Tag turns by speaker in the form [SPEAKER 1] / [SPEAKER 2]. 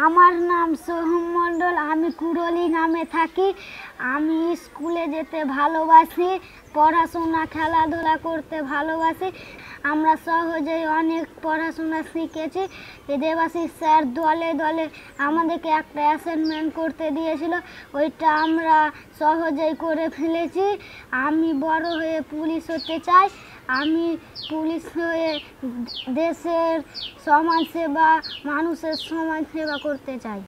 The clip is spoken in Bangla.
[SPEAKER 1] আমার নাম সোহম মণ্ডল, আমি কুড়লি গ্রামে থাকি। আমি স্কুলে যেতে ভালোবাসি, পড়াশোনা, খেলাধুলা করতে ভালোবাসি। আমরা সহজেই অনেক পড়াশোনা শিখেছি। দেবাশিস স্যার দলে দলে আমাদেরকে একটা অ্যাসাইনমেন্ট করতে দিয়েছিল। ওইটা আমরা সহজেই করে ফেলেছি। আমি বড় হয়ে পুলিশ হতে চাই। আমি পুলিশ হয়ে দেশের সমাজসেবা, মানুষের সমাজসেবা করতে চাই।